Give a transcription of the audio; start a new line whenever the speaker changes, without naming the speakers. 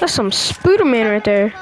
That's some Spooderman right there.